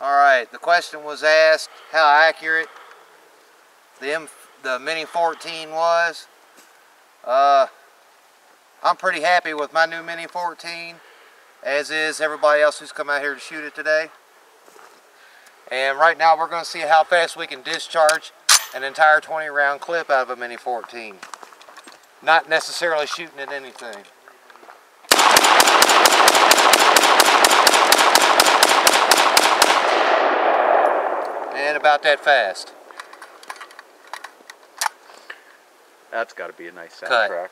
Alright, the question was asked how accurate the M the Mini 14 was. Uh, I'm pretty happy with my new Mini 14, as is everybody else who's come out here to shoot it today. And right now we're going to see how fast we can discharge an entire 20 round clip out of a Mini 14. Not necessarily shooting at anything. About that fast. That's got to be a nice Cut. soundtrack.